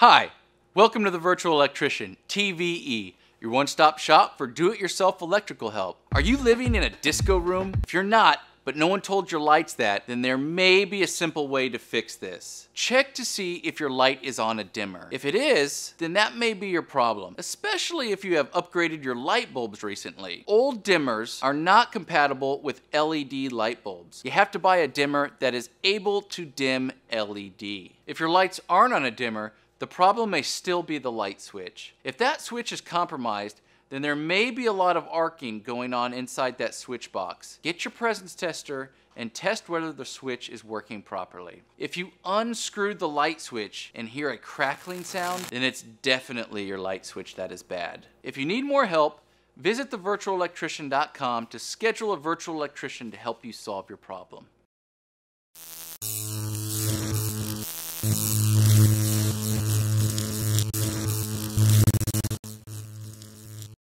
Hi, welcome to the Virtual Electrician, TVE, your one-stop shop for do-it-yourself electrical help. Are you living in a disco room? If you're not, but no one told your lights that, then there may be a simple way to fix this. Check to see if your light is on a dimmer. If it is, then that may be your problem, especially if you have upgraded your light bulbs recently. Old dimmers are not compatible with LED light bulbs. You have to buy a dimmer that is able to dim LED. If your lights aren't on a dimmer, the problem may still be the light switch. If that switch is compromised, then there may be a lot of arcing going on inside that switch box. Get your presence tester and test whether the switch is working properly. If you unscrew the light switch and hear a crackling sound, then it's definitely your light switch that is bad. If you need more help, visit thevirtualelectrician.com to schedule a virtual electrician to help you solve your problem.